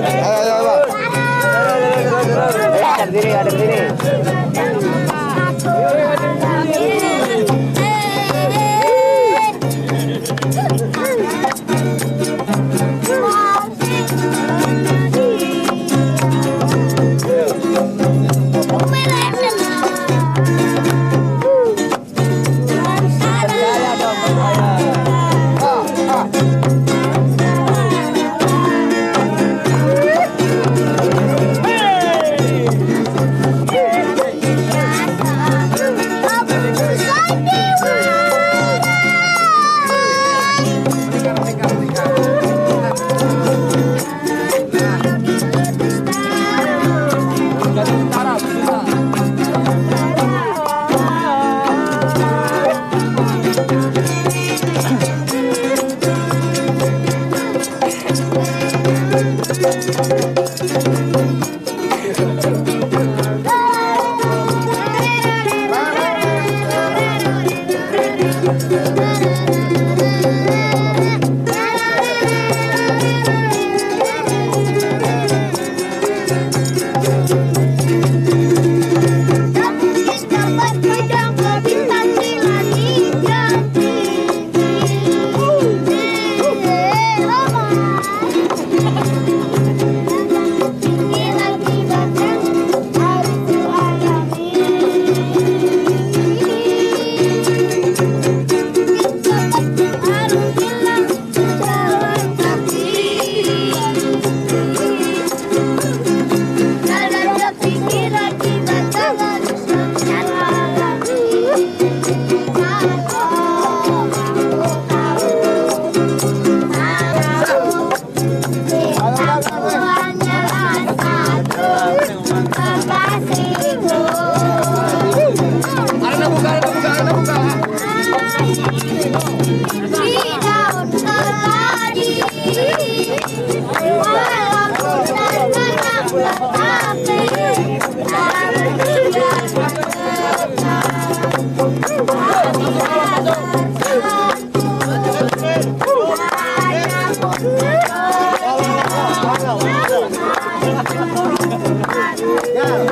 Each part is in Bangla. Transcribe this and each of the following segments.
Ayo, ayo, ayo. Ada berdiri, ada. Bye. Obrigado.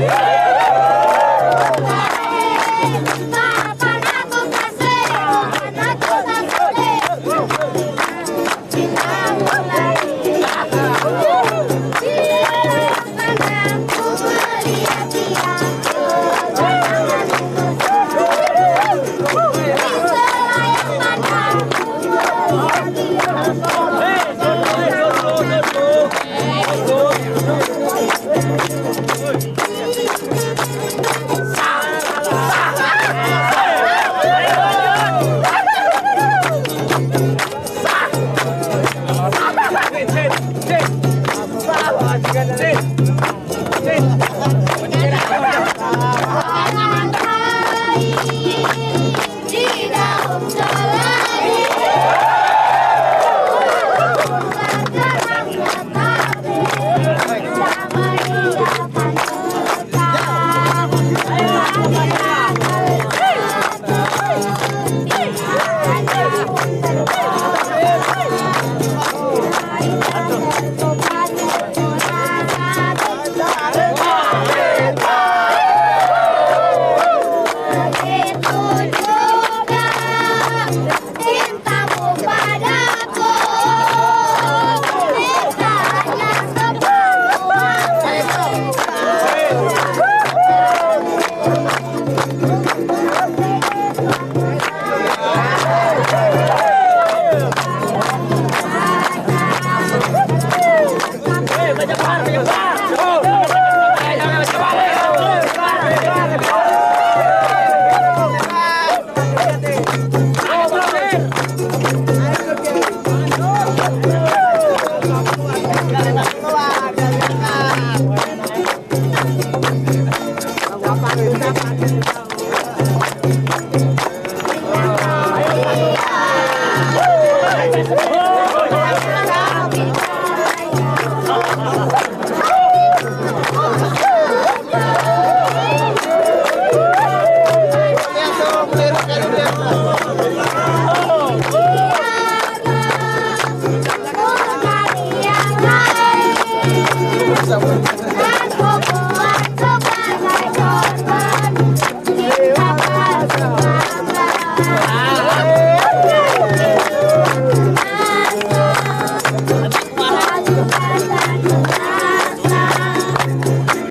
Yeah. 아직까지